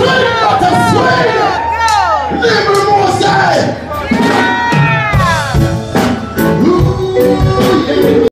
swing, not a swing.